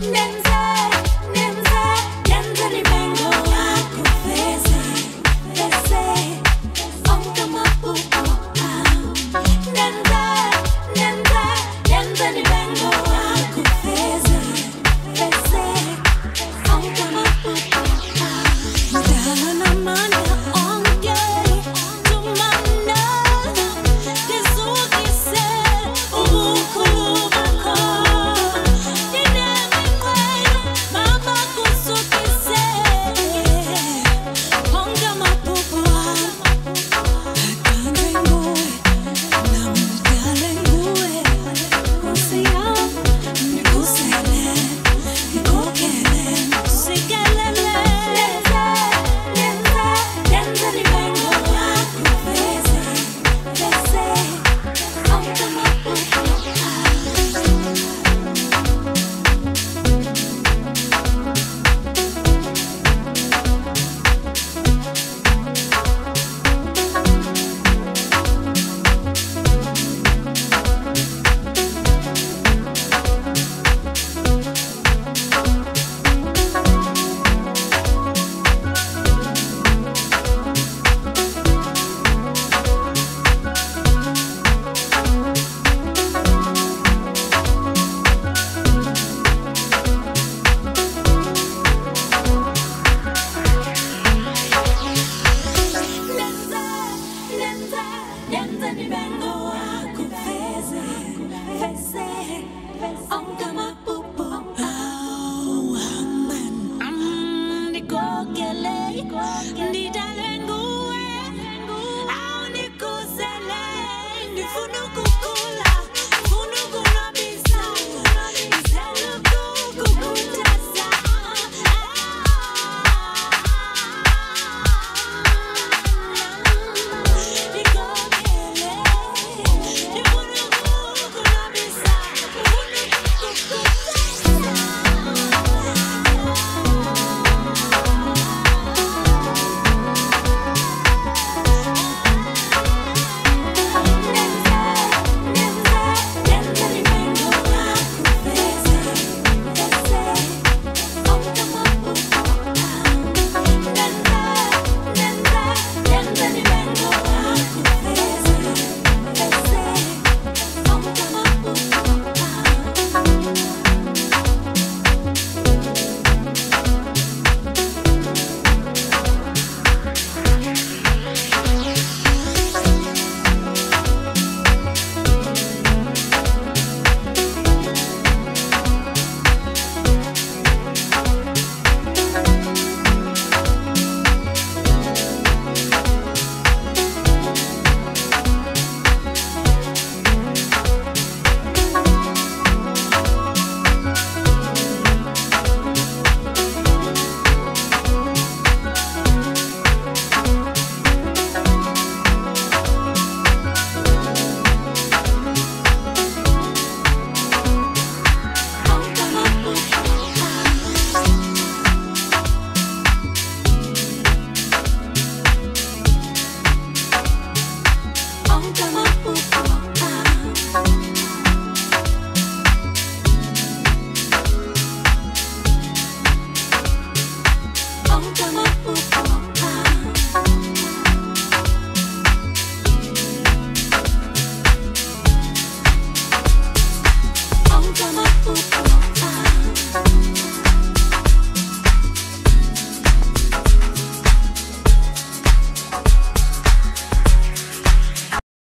Never